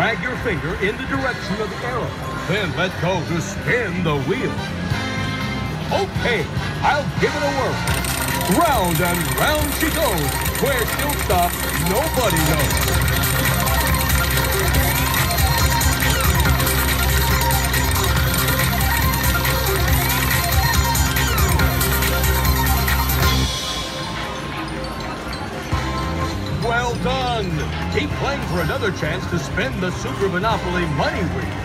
drag your finger in the direction of the arrow. Then let go to spin the wheel. Okay, I'll give it a whirl. Round and round she goes. Where she'll stop, nobody knows. Well done! Keep playing for another chance to spin the Super Monopoly Money Wheel.